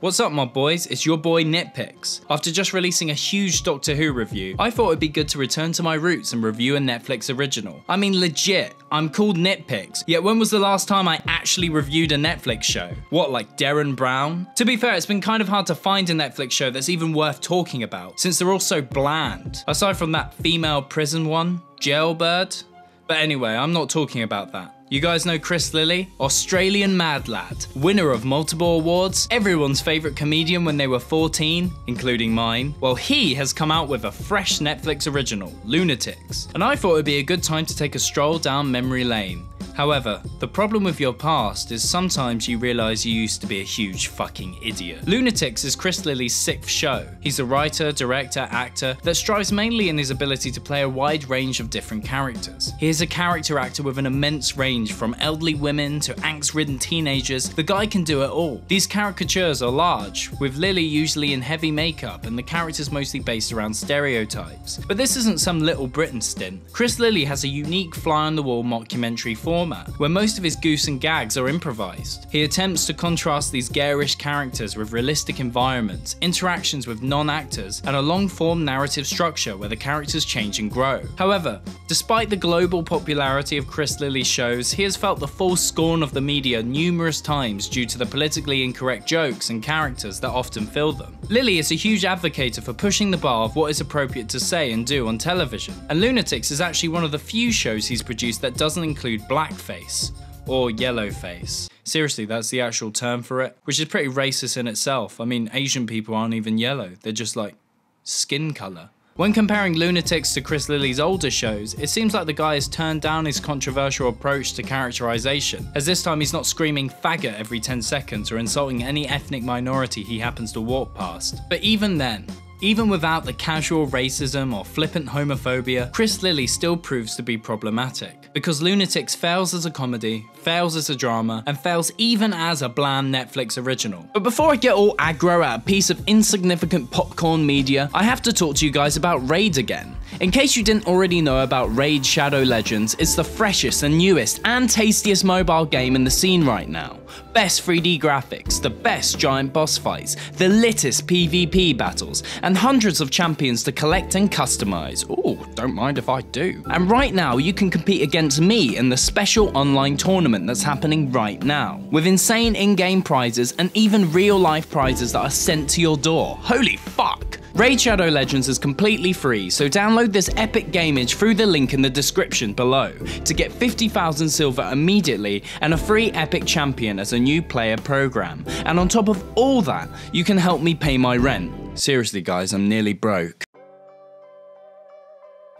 What's up, my boys? It's your boy NitPix. After just releasing a huge Doctor Who review, I thought it'd be good to return to my roots and review a Netflix original. I mean, legit, I'm called NitPix, yet when was the last time I actually reviewed a Netflix show? What, like Derren Brown? To be fair, it's been kind of hard to find a Netflix show that's even worth talking about, since they're all so bland. Aside from that female prison one, Jailbird. But anyway, I'm not talking about that. You guys know Chris Lilley? Australian mad lad, winner of multiple awards, everyone's favourite comedian when they were 14, including mine. Well, he has come out with a fresh Netflix original, Lunatics, and I thought it'd be a good time to take a stroll down memory lane. However, the problem with your past is sometimes you realise you used to be a huge fucking idiot. Lunatics is Chris Lilley's sixth show. He's a writer, director, actor that strives mainly in his ability to play a wide range of different characters. He is a character actor with an immense range from elderly women to angst ridden teenagers. The guy can do it all. These caricatures are large, with Lilley usually in heavy makeup and the characters mostly based around stereotypes. But this isn't some Little Britain stint. Chris Lilley has a unique fly on the wall mockumentary form format, where most of his goose and gags are improvised. He attempts to contrast these garish characters with realistic environments, interactions with non-actors, and a long-form narrative structure where the characters change and grow. However, despite the global popularity of Chris Lilley's shows, he has felt the full scorn of the media numerous times due to the politically incorrect jokes and characters that often fill them. Lilley is a huge advocate for pushing the bar of what is appropriate to say and do on television, and Lunatics is actually one of the few shows he's produced that doesn't include black blackface or yellow face. Seriously, that's the actual term for it, which is pretty racist in itself. I mean, Asian people aren't even yellow, they're just like skin colour. When comparing Lunatics to Chris Lilley's older shows, it seems like the guy has turned down his controversial approach to characterization, as this time he's not screaming faggot every 10 seconds or insulting any ethnic minority he happens to walk past. But even then, even without the casual racism or flippant homophobia, Chris Lilley still proves to be problematic, because Lunatics fails as a comedy, fails as a drama, and fails even as a bland Netflix original. But before I get all aggro at a piece of insignificant popcorn media, I have to talk to you guys about Raid again. In case you didn't already know about Raid Shadow Legends, it's the freshest and newest and tastiest mobile game in the scene right now. Best 3D graphics, the best giant boss fights, the littest PvP battles, and hundreds of champions to collect and customize. Ooh, don't mind if I do. And right now, you can compete against me in the special online tournament that's happening right now, with insane in-game prizes and even real-life prizes that are sent to your door. Holy fuck! Raid Shadow Legends is completely free, so download this epic gameage through the link in the description below to get 50,000 silver immediately and a free epic champion as a new player program. And on top of all that, you can help me pay my rent. Seriously guys, I'm nearly broke.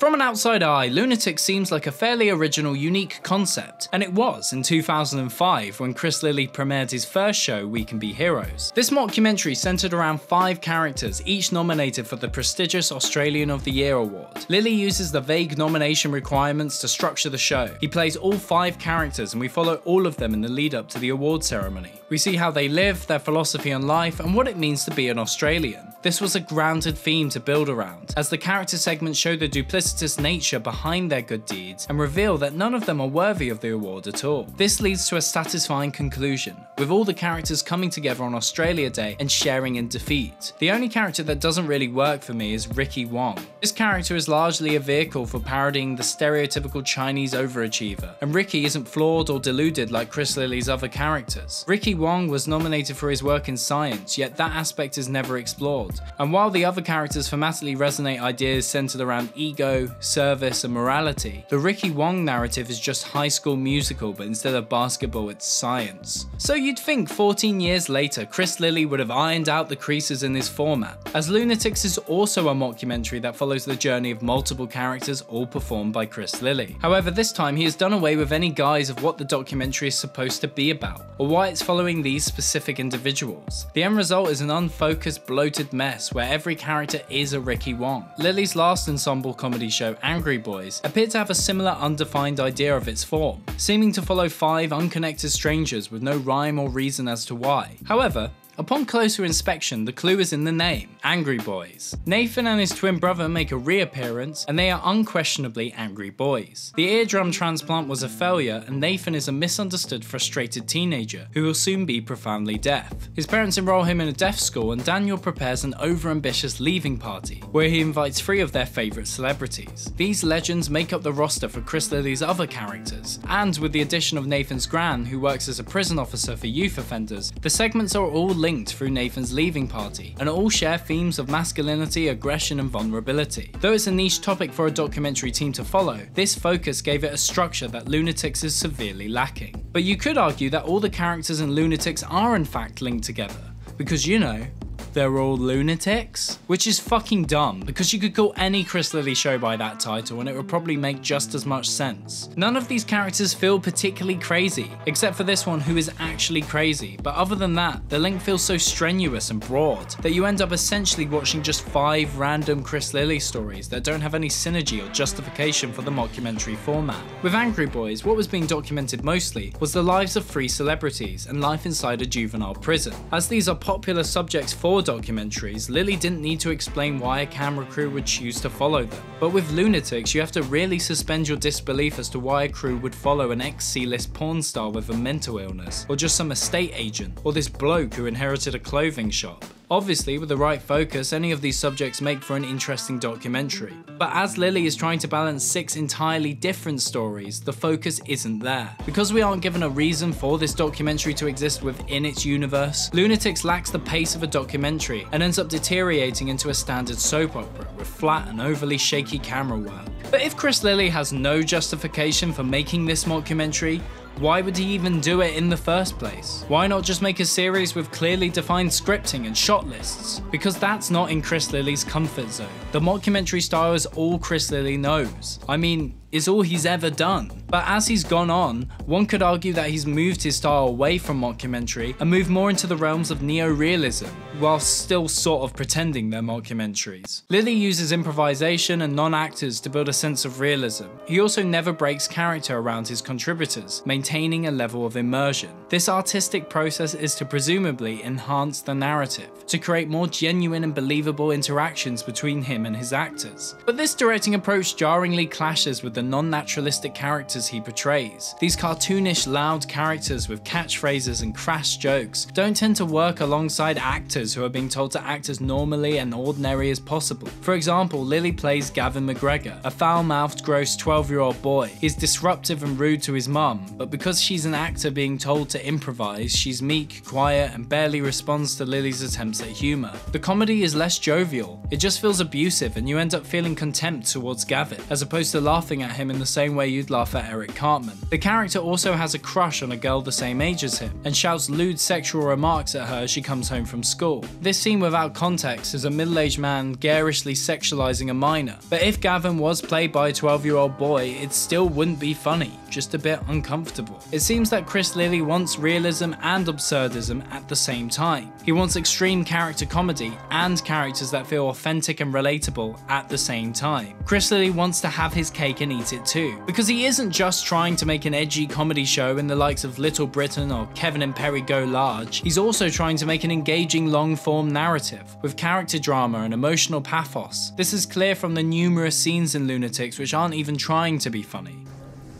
From an outside eye, Lunatic seems like a fairly original, unique concept, and it was in 2005 when Chris Lilley premiered his first show, We Can Be Heroes. This mockumentary centered around five characters, each nominated for the prestigious Australian of the Year award. Lilley uses the vague nomination requirements to structure the show. He plays all five characters, and we follow all of them in the lead up to the award ceremony. We see how they live, their philosophy on life, and what it means to be an Australian. This was a grounded theme to build around, as the character segments show the duplicitous nature behind their good deeds and reveal that none of them are worthy of the award at all. This leads to a satisfying conclusion, with all the characters coming together on Australia Day and sharing in defeat. The only character that doesn't really work for me is Ricky Wong. This character is largely a vehicle for parodying the stereotypical Chinese overachiever, and Ricky isn't flawed or deluded like Chris Lilley's other characters. Ricky Wong was nominated for his work in science, yet that aspect is never explored. And while the other characters thematically resonate ideas centered around ego, service, and morality, the Ricky Wong narrative is just high school musical, but instead of basketball, it's science. So you'd think 14 years later, Chris Lilley would have ironed out the creases in his format, as Lunatics is also a mockumentary that follows the journey of multiple characters all performed by Chris Lilley. However, this time he has done away with any guise of what the documentary is supposed to be about, or why it's following these specific individuals. The end result is an unfocused, bloated mess where every character is a Ricky Wong. Lilley's last ensemble comedy show, Angry Boys, appeared to have a similar undefined idea of its form, seeming to follow five unconnected strangers with no rhyme or reason as to why. However, Upon closer inspection, the clue is in the name, Angry Boys. Nathan and his twin brother make a reappearance, and they are unquestionably angry boys. The eardrum transplant was a failure, and Nathan is a misunderstood, frustrated teenager who will soon be profoundly deaf. His parents enroll him in a deaf school, and Daniel prepares an overambitious leaving party, where he invites three of their favourite celebrities. These legends make up the roster for Chris Lilley's other characters, and with the addition of Nathan's gran, who works as a prison officer for youth offenders, the segments are all linked through Nathan's leaving party, and all share themes of masculinity, aggression, and vulnerability. Though it's a niche topic for a documentary team to follow, this focus gave it a structure that Lunatics is severely lacking. But you could argue that all the characters in Lunatics are in fact linked together, because you know, they're all lunatics? Which is fucking dumb, because you could call any Chris Lilley show by that title and it would probably make just as much sense. None of these characters feel particularly crazy, except for this one who is actually crazy, but other than that, the link feels so strenuous and broad that you end up essentially watching just five random Chris Lilley stories that don't have any synergy or justification for the mockumentary format. With Angry Boys, what was being documented mostly was the lives of three celebrities and life inside a juvenile prison. As these are popular subjects for documentaries, Lilley didn't need to explain why a camera crew would choose to follow them. But with Lunatics, you have to really suspend your disbelief as to why a crew would follow an ex-C-list porn star with a mental illness, or just some estate agent, or this bloke who inherited a clothing shop. Obviously, with the right focus, any of these subjects make for an interesting documentary. But as Lilley is trying to balance six entirely different stories, the focus isn't there. Because we aren't given a reason for this documentary to exist within its universe, Lunatics lacks the pace of a documentary and ends up deteriorating into a standard soap opera with flat and overly shaky camera work. But if Chris Lilley has no justification for making this mockumentary, why would he even do it in the first place? Why not just make a series with clearly defined scripting and shot lists? Because that's not in Chris Lilley's comfort zone. The mockumentary style is all Chris Lilley knows. I mean, is all he's ever done. But as he's gone on, one could argue that he's moved his style away from mockumentary and moved more into the realms of neo-realism, whilst still sort of pretending they're mockumentaries. Lilley uses improvisation and non-actors to build a sense of realism. He also never breaks character around his contributors, maintaining a level of immersion. This artistic process is to presumably enhance the narrative, to create more genuine and believable interactions between him and his actors. But this directing approach jarringly clashes with the non-naturalistic characters he portrays. These cartoonish, loud characters with catchphrases and crass jokes don't tend to work alongside actors who are being told to act as normally and ordinary as possible. For example, Lilley plays Gavin McGregor, a foul-mouthed, gross 12-year-old boy. He's disruptive and rude to his mum, but because she's an actor being told to improvise, she's meek, quiet, and barely responds to Lilley's attempts at humour. The comedy is less jovial, it just feels abusive and you end up feeling contempt towards Gavin, as opposed to laughing at him in the same way you'd laugh at Eric Cartman. The character also has a crush on a girl the same age as him, and shouts lewd sexual remarks at her as she comes home from school. This scene without context is a middle-aged man garishly sexualizing a minor, but if Gavin was played by a 12-year-old boy, it still wouldn't be funny, just a bit uncomfortable. It seems that Chris Lilley wants realism and absurdism at the same time. He wants extreme character comedy and characters that feel authentic and relatable at the same time. Chris Lilley wants to have his cake and eat it too, because he isn't just trying to make an edgy comedy show in the likes of Little Britain or Kevin and Perry Go Large, he's also trying to make an engaging long form narrative, with character drama and emotional pathos. This is clear from the numerous scenes in Lunatics which aren't even trying to be funny.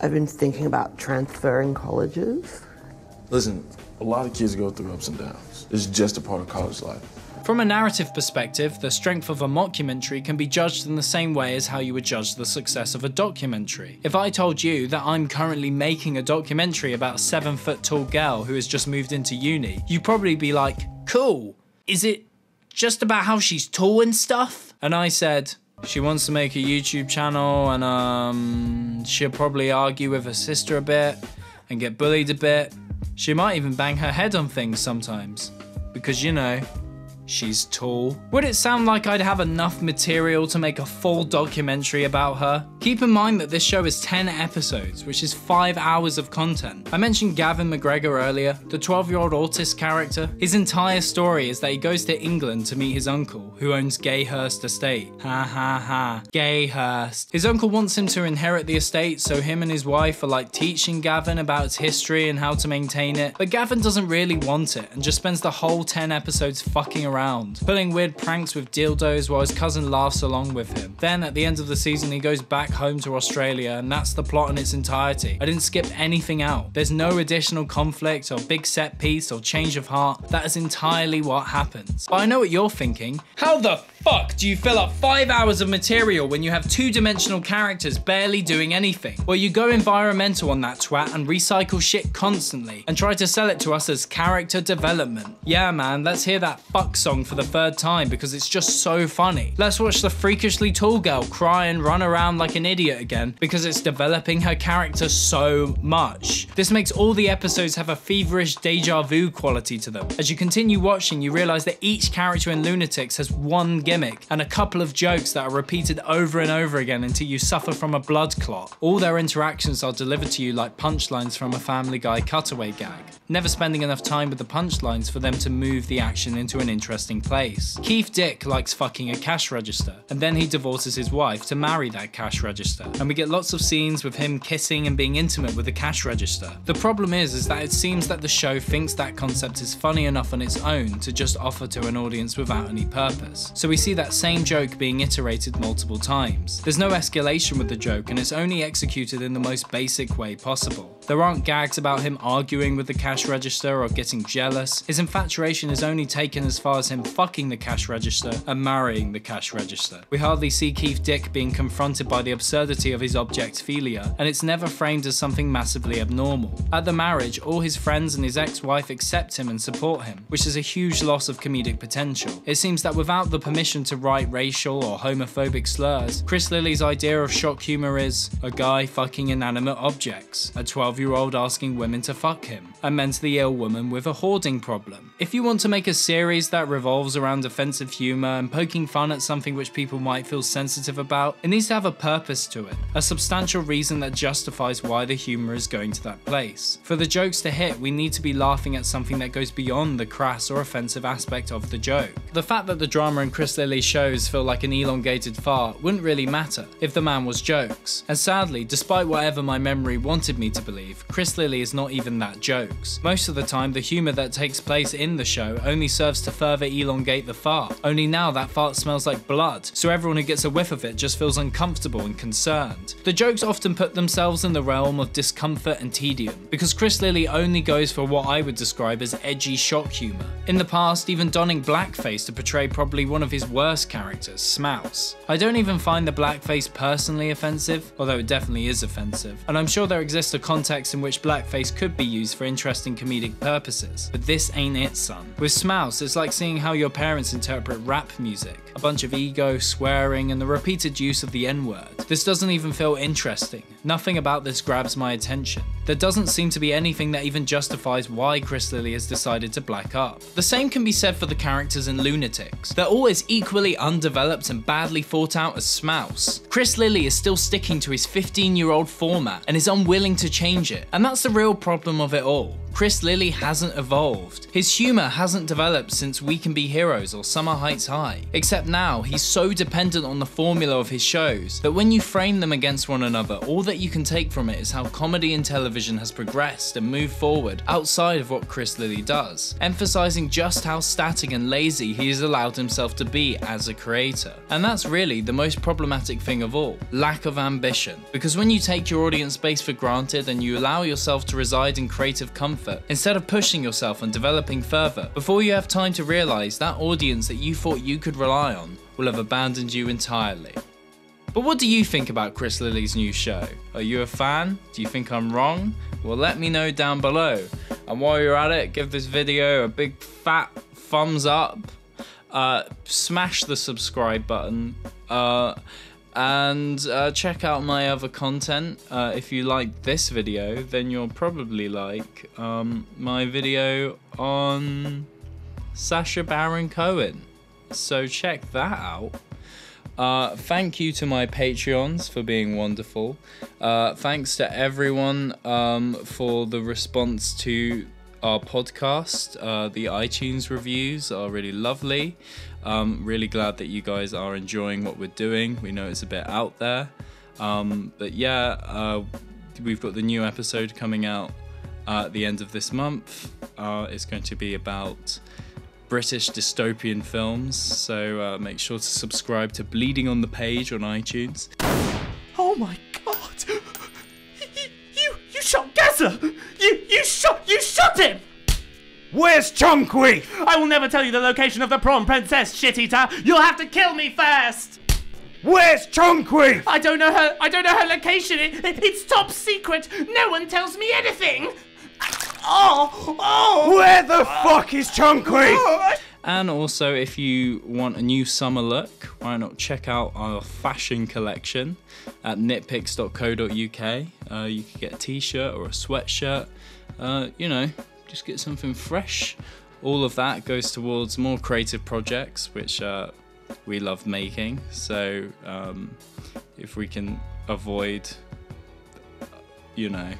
I've been thinking about transferring colleges. Listen, a lot of kids go through ups and downs. It's just a part of college life. From a narrative perspective, the strength of a mockumentary can be judged in the same way as how you would judge the success of a documentary. If I told you that I'm currently making a documentary about a 7 foot tall girl who has just moved into uni, you'd probably be like, cool, is it just about how she's tall and stuff? And I said, she wants to make a YouTube channel and um, she'll probably argue with her sister a bit and get bullied a bit. She might even bang her head on things sometimes. Because you know, she's tall. Would it sound like I'd have enough material to make a full documentary about her? Keep in mind that this show is 10 episodes, which is 5 hours of content. I mentioned Gavin McGregor earlier, the 12 year old autist character. His entire story is that he goes to England to meet his uncle, who owns Gayhurst Estate. Ha ha ha. Gayhurst. His uncle wants him to inherit the estate, so him and his wife are like teaching Gavin about its history and how to maintain it. But Gavin doesn't really want it and just spends the whole 10 episodes fucking around, pulling weird pranks with dildos while his cousin laughs along with him. Then at the end of the season, he goes back home to Australia, and that's the plot in its entirety. I didn't skip anything out. There's no additional conflict or big set piece or change of heart. That is entirely what happens. But I know what you're thinking. How the fuck do you fill up five hours of material when you have two dimensional characters barely doing anything? Well, you go environmental on that twat and recycle shit constantly and try to sell it to us as character development. Yeah, man, let's hear that fuck song for the third time because it's just so funny. Let's watch the freakishly tall girl cry and run around like an idiot again because it's developing her character so much. This makes all the episodes have a feverish deja vu quality to them. As you continue watching, you realize that each character in Lunatics has one and a couple of jokes that are repeated over and over again until you suffer from a blood clot. All their interactions are delivered to you like punchlines from a Family Guy cutaway gag, never spending enough time with the punchlines for them to move the action into an interesting place. Keith Dick likes fucking a cash register, and then he divorces his wife to marry that cash register, and we get lots of scenes with him kissing and being intimate with the cash register. The problem is, is that it seems that the show thinks that concept is funny enough on its own to just offer to an audience without any purpose. So we see that same joke being iterated multiple times. There's no escalation with the joke and it's only executed in the most basic way possible. There aren't gags about him arguing with the cash register or getting jealous. His infatuation is only taken as far as him fucking the cash register and marrying the cash register. We hardly see Keith Dick being confronted by the absurdity of his objectphilia, and it's never framed as something massively abnormal. At the marriage, all his friends and his ex-wife accept him and support him, which is a huge loss of comedic potential. It seems that without the permission to write racial or homophobic slurs, Chris Lilley's idea of shock humor is a guy fucking inanimate objects, a 12 year old asking women to fuck him, a mentally ill woman with a hoarding problem. If you want to make a series that revolves around offensive humor and poking fun at something which people might feel sensitive about, it needs to have a purpose to it, a substantial reason that justifies why the humor is going to that place. For the jokes to hit, we need to be laughing at something that goes beyond the crass or offensive aspect of the joke. The fact that the drama in Chris Lilley's shows feel like an elongated fart wouldn't really matter if the man was jokes. And sadly, despite whatever my memory wanted me to believe, Chris Lilley is not even that jokes. Most of the time, the humour that takes place in the show only serves to further elongate the fart. Only now that fart smells like blood, so everyone who gets a whiff of it just feels uncomfortable and concerned. The jokes often put themselves in the realm of discomfort and tedium, because Chris Lilley only goes for what I would describe as edgy shock humour. In the past, even donning blackface to portray probably one of his worst characters, S.Mouse. I don't even find the blackface personally offensive, although it definitely is offensive, and I'm sure there exists a context in which blackface could be used for interesting comedic purposes, but this ain't it, son. With S.Mouse, it's like seeing how your parents interpret rap music a bunch of ego, swearing, and the repeated use of the N word. This doesn't even feel interesting. Nothing about this grabs my attention. There doesn't seem to be anything that even justifies why Chris Lilley has decided to black up. The same can be said for the characters in Lunatics. They're all as equally undeveloped and badly thought out as S.Mouse. Chris Lilley is still sticking to his 15 year old format and is unwilling to change it. And that's the real problem of it all. Chris Lilley hasn't evolved. His humour hasn't developed since We Can Be Heroes or Summer Heights High. Except now, he's so dependent on the formula of his shows that when you frame them against one another, all that you can take from it is how comedy and television has progressed and moved forward outside of what Chris Lilley does, emphasising just how static and lazy he has allowed himself to be as a creator. And that's really the most problematic thing of all lack of ambition. Because when you take your audience base for granted and you allow yourself to reside in creative comfort, instead of pushing yourself and developing further, before you have time to realise that audience that you thought you could rely on will have abandoned you entirely. But what do you think about Chris Lilley's new show? Are you a fan? Do you think I'm wrong? Well, let me know down below. And while you're at it, give this video a big fat thumbs up. Uh, smash the subscribe button. Uh, and uh, check out my other content. Uh, if you like this video, then you'll probably like um, my video on Sacha Baron Cohen. So check that out. Uh, thank you to my Patreons for being wonderful. Uh, thanks to everyone um, for the response to our podcast. Uh, the iTunes reviews are really lovely. Um, really glad that you guys are enjoying what we're doing. We know it's a bit out there. Um, but yeah, uh, we've got the new episode coming out uh, at the end of this month. Uh, it's going to be about British dystopian films, so uh, make sure to subscribe to Bleeding on the Page on iTunes. Oh my him! Where's Chunky? I will never tell you the location of the prawn princess, shit eater. You'll have to kill me first. Where's Chunky? I don't know her. I don't know her location. It, it- it's top secret. No one tells me anything. Oh, oh. Where the fuck is Chunky? And also, if you want a new summer look, why not check out our fashion collection at nitpix.co.uk. Uh, you can get a t shirt or a sweatshirt. Uh, you know, just get something fresh. All of that goes towards more creative projects, which uh, we love making. So, um, if we can avoid, you know,